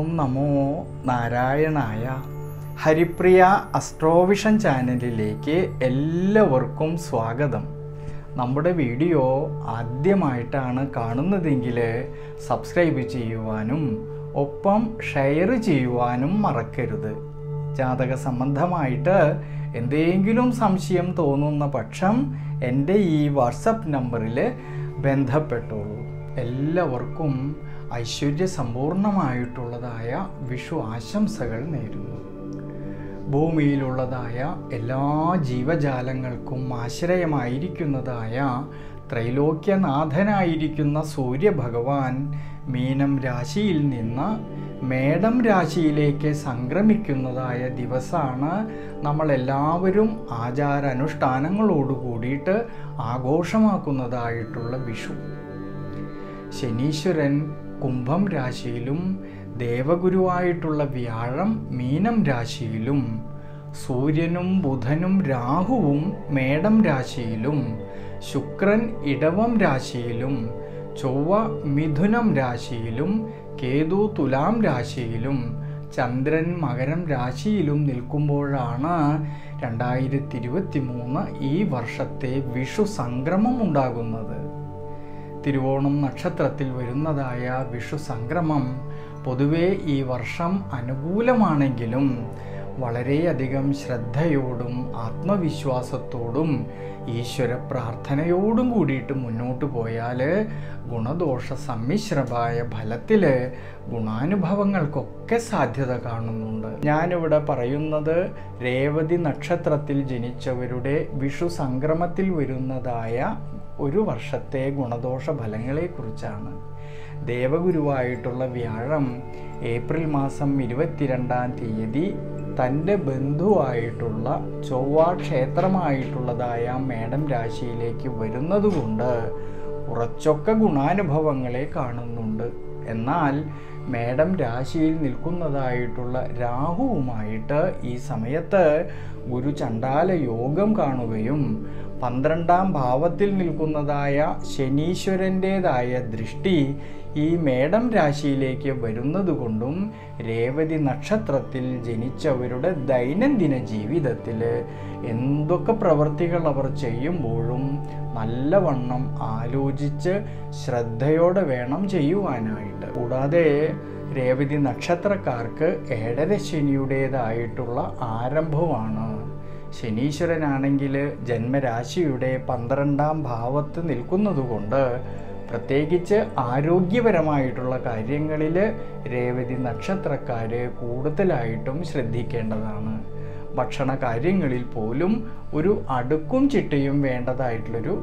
ശ്രീനാരായണായ ഹരിപ്രിയ അസ്ട്രോവിഷൻ ചാനലിലേക്ക് എല്ലാവർക്കും സ്വാഗതം. നമ്മുടെ വീഡിയോ ആദ്യമായിട്ടാണ് കാണുന്നതെങ്കിൽ സബ്സ്ക്രൈബ് ചെയ്യുവാനും ഒപ്പം ഷെയർ ചെയ്യുവാനും മറക്കരുത്. ജാതക സംബന്ധമായിട്ട് എന്തെങ്കിലും സംശയം തോന്നുന്ന പക്ഷം എന്റെ ഈ വാട്സപ്പ് നമ്പറിൽ ബന്ധപ്പെട്ടോളൂ. എല്ലാവർക്കും ഐശ്വര്യസമ്പൂർണമായിട്ടുള്ളതായ വിഷു ആശംസകൾ നേരുന്നു. ഭൂമിയിലുള്ളതായ എല്ലാ ജീവജാലങ്ങൾക്കും ആശ്രയമായിരിക്കുന്നതായ ത്രൈലോക്യനാഥനായിരിക്കുന്ന സൂര്യഭഗവാൻ മീനം രാശിയിൽ നിന്ന് മേടം രാശിയിലേക്ക് സംക്രമിക്കുന്നതായ ദിവസമാണ് നമ്മളെല്ലാവരും ആചാരാനുഷ്ഠാനങ്ങളോട് കൂടിയിട്ട് ആഘോഷമാക്കുന്നതായിട്ടുള്ള വിഷു. ശനീശ്വരൻ കുംഭം രാശിയിലും ദേവഗുരുവായിട്ടുള്ള വ്യാഴം മീനം രാശിയിലും സൂര്യനും ബുധനും രാഹുവും മേടം രാശിയിലും ശുക്രൻ ഇടവം രാശിയിലും ചൊവ്വ മിഥുനം രാശിയിലും കേതു തുലാം രാശിയിലും ചന്ദ്രൻ മകരം രാശിയിലും നിൽക്കുമ്പോഴാണ് രണ്ടായിരത്തി ഇരുപത്തി മൂന്ന് ഈ വർഷത്തെ വിഷു സംക്രമം ഉണ്ടാകുന്നത്. തിരുവോണം നക്ഷത്രത്തിൽ വരുന്നതായ വിഷു സംക്രമം പൊതുവേ ഈ വർഷം അനുകൂലമാണെങ്കിലും വളരെയധികം ശ്രദ്ധയോടും ആത്മവിശ്വാസത്തോടും ഈശ്വര പ്രാർത്ഥനയോടും കൂടിയിട്ട് മുന്നോട്ട് പോയാൽ ഗുണദോഷ സമ്മിശ്രമായ ഫലത്തിൽ ഗുണാനുഭവങ്ങൾക്കൊക്കെ സാധ്യത കാണുന്നുണ്ട്. ഞാനിവിടെ പറയുന്നത് രേവതി നക്ഷത്രത്തിൽ ജനിച്ചവരുടെ വിഷു സംക്രമത്തിൽ വരുന്നതായ ഒരു വർഷത്തെ ഗുണദോഷ ഫലങ്ങളെക്കുറിച്ചാണ് ദേവഗുരുവായിട്ടുള്ള വ്യാഴം ഏപ്രിൽ മാസം ഇരുപത്തിരണ്ടാം തീയതി തന്റെ ബന്ധുവായിട്ടുള്ള ചൊവ്വ ക്ഷേത്രമായിട്ടുള്ളതായ മേടം രാശിയിലേക്ക് വരുന്നതുകൊണ്ട് കുറച്ചൊക്കെ ഗുണാനുഭവങ്ങളെ കാണുന്നുണ്ട്. എന്നാൽ മേടം രാശിയിൽ നിൽക്കുന്നതായിട്ടുള്ള രാഹുവുമായിട്ട് ഈ സമയത്ത് ഗുരു ചണ്ടാല യോഗം കാണുകയും പന്ത്രണ്ടാം ഭാവത്തിൽ നിൽക്കുന്നതായ ശനീശ്വരന്റേതായ ദൃഷ്ടി ഈ മേടം രാശിയിലേക്ക് വരുന്നതുകൊണ്ടും രേവതി നക്ഷത്രത്തിൽ ജനിച്ചവരുടെ ദൈനംദിന ജീവിതത്തിൽ എന്തൊക്കെ പ്രവൃത്തികൾ അവർ ചെയ്യുമ്പോഴും നല്ലവണ്ണം ആലോചിച്ച് ശ്രദ്ധയോടെ വേണം ചെയ്യുവാനായിട്ട്. കൂടാതെ രേവതി നക്ഷത്രക്കാർക്ക് ഏഴര ശനിയുടേതായിട്ടുള്ള ആരംഭമാണ്. ശനീശ്വരനാണെങ്കിൽ ജന്മരാശിയുടെ പന്ത്രണ്ടാം ഭാവത്ത് നിൽക്കുന്നതുകൊണ്ട് പ്രത്യേകിച്ച് ആരോഗ്യപരമായിട്ടുള്ള കാര്യങ്ങളിൽ രേവതി നക്ഷത്രക്കാർ കൂടുതലായിട്ടും ശ്രദ്ധിക്കേണ്ടതാണ്. ഭക്ഷണ കാര്യങ്ങളിൽ പോലും ഒരു അടുക്കും ചിട്ടയും വേണ്ടതായിട്ടുള്ളൊരു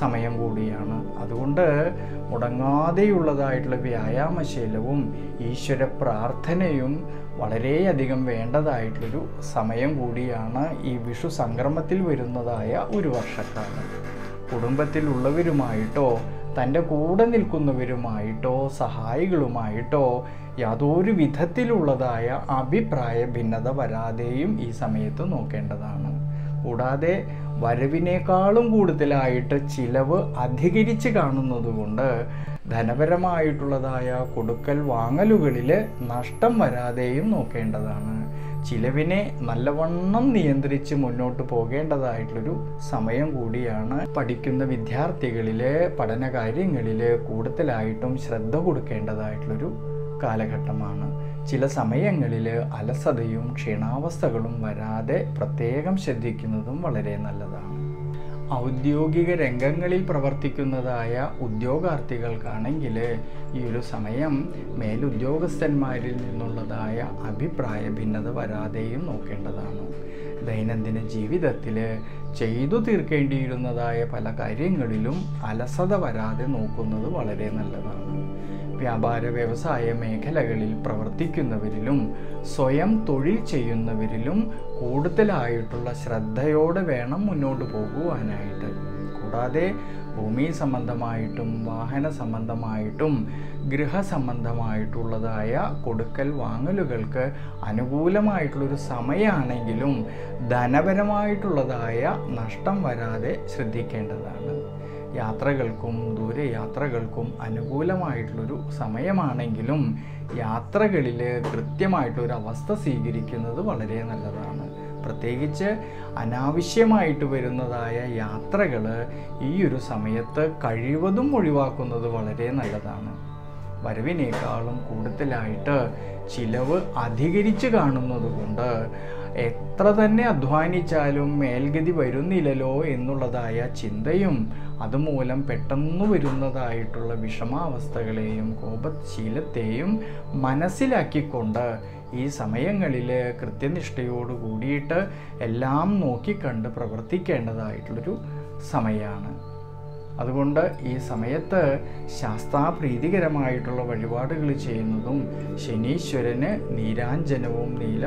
സമയം കൂടിയാണ്. അതുകൊണ്ട് മുടങ്ങാതെയുള്ളതായിട്ടുള്ള വ്യായാമശീലവും ഈശ്വര പ്രാർത്ഥനയും വളരെയധികം വേണ്ടതായിട്ടുള്ളൊരു സമയം കൂടിയാണ് ഈ വിഷു സംക്രമത്തിൽ വരുന്നതായ ഒരു വർഷക്കാലം. കുടുംബത്തിലുള്ളവരുമായിട്ടോ തന്റെ കൂടെ നിൽക്കുന്നവരുമായിട്ടോ സഹായികളുമായിട്ടോ യാതൊരു വിധത്തിലുള്ളതായ അഭിപ്രായ ഭിന്നത വരാതെയും ഈ സമയത്ത് നോക്കേണ്ടതാണ്. കൂടാതെ വരവിനേക്കാളും കൂടുതലായിട്ട് ചിലവ് അധികരിച്ച് കാണുന്നതുകൊണ്ട് ധനപരമായിട്ടുള്ളതായ കൊടുക്കൽ വാങ്ങലുകളിൽ നഷ്ടം വരാതെയും നോക്കേണ്ടതാണ്. ചിലവിനെ നല്ലവണ്ണം നിയന്ത്രിച്ച് മുന്നോട്ട് പോകേണ്ടതായിട്ടുള്ളൊരു സമയം കൂടിയാണ് പഠിക്കുന്ന വിദ്യാർത്ഥികളിലെ പഠന കാര്യങ്ങളിൽ കൂടുതലായിട്ടും ശ്രദ്ധ കൊടുക്കേണ്ടതായിട്ടുള്ളൊരു കാലഘട്ടമാണ്. ചില സമയങ്ങളിൽ അലസതയും ക്ഷീണാവസ്ഥകളും വരാതെ പ്രത്യേകം ശ്രദ്ധിക്കുന്നതും വളരെ നല്ലതാണ്. ഔദ്യോഗിക രംഗങ്ങളിൽ പ്രവർത്തിക്കുന്നതായ ഉദ്യോഗാർത്ഥികൾക്കാണെങ്കിൽ ഈ ഒരു സമയം മേലുദ്യോഗസ്ഥന്മാരിൽ നിന്നുള്ളതായ അഭിപ്രായ ഭിന്നത വരാതെയും നോക്കേണ്ടതാണ്. ദൈനംദിന ജീവിതത്തിൽ ചെയ്തു തീർക്കേണ്ടിയിരുന്നതായ പല കാര്യങ്ങളിലും അലസത വരാതെ നോക്കുന്നത് വളരെ നല്ലതാണ്. വ്യാപാര വ്യവസായ മേഖലകളിൽ പ്രവർത്തിക്കുന്നവരിലും സ്വയം തൊഴിൽ ചെയ്യുന്നവരിലും കൂടുതലായിട്ടുള്ള ശ്രദ്ധയോടെ വേണം മുന്നോട്ട് പോകുവാനായിട്ട്. കൂടാതെ ഭൂമി സംബന്ധമായിട്ടും വാഹന സംബന്ധമായിട്ടും ഗൃഹ സംബന്ധമായിട്ടുള്ളതായ കൊടുക്കൽ വാങ്ങലുകൾക്ക് അനുകൂലമായിട്ടുള്ളൊരു സമയമാണെങ്കിലും ധനപരമായിട്ടുള്ളതായ നഷ്ടം വരാതെ ശ്രദ്ധിക്കേണ്ടതാണ്. യാത്രകൾക്കും ദൂരയാത്രകൾക്കും അനുകൂലമായിട്ടുള്ളൊരു സമയമാണെങ്കിലും യാത്രകളിൽ കൃത്യമായിട്ടൊരു അവസ്ഥ സ്വീകരിക്കുന്നത് വളരെ നല്ലതാണ്. പ്രത്യേകിച്ച് അനാവശ്യമായിട്ട് വരുന്നതായ യാത്രകൾ ഈ ഒരു സമയത്ത് കഴിവതും ഒഴിവാക്കുന്നത് വളരെ നല്ലതാണ്. വരവിനേക്കാളും കൂടുതലായിട്ട് ചിലവ് അധികരിച്ച് കാണുന്നത് കൊണ്ട് എത്ര തന്നെ അധ്വാനിച്ചാലും മേൽഗതി വരുന്നില്ലല്ലോ എന്നുള്ളതായ ചിന്തയും അതുമൂലം പെട്ടെന്ന് വരുന്നതായിട്ടുള്ള വിഷമാവസ്ഥകളെയും കോപശീലത്തെയും മനസ്സിലാക്കിക്കൊണ്ട് ഈ സമയങ്ങളിൽ കൃത്യനിഷ്ഠയോട് കൂടിയിട്ട് എല്ലാം നോക്കിക്കണ്ട് പ്രവർത്തിക്കേണ്ടതായിട്ടുള്ളൊരു സമയമാണ് അതുകൊണ്ട് ഈ സമയത്ത് ശാസ്താപ്രീതികരമായിട്ടുള്ള വഴിപാടുകൾ ചെയ്യുന്നതും ശനീശ്വരന് നീരാഞ്ജനവും നീല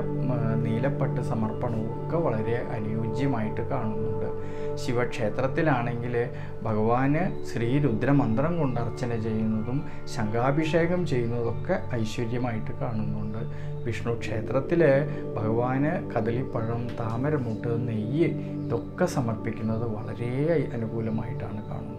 നീലപ്പട്ട് സമർപ്പണവും ഒക്കെ വളരെ അനുയോജ്യമായിട്ട് കാണുന്നുണ്ട്. ശിവക്ഷേത്രത്തിലാണെങ്കിൽ ഭഗവാന് ശ്രീരുദ്രമന്ത്രം കൊണ്ട് അർച്ചന ചെയ്യുന്നതും ശംഖാഭിഷേകം ചെയ്യുന്നതൊക്കെ ഐശ്വര്യമായിട്ട് കാണുന്നുണ്ട്. വിഷ്ണു ക്ഷേത്രത്തിൽ ഭഗവാന് കദളിപ്പഴം താമരമുട്ട് നെയ്യ് ഇതൊക്കെ സമർപ്പിക്കുന്നത് വളരെ അനുകൂലമായിട്ടാണ് കാണുന്നത്.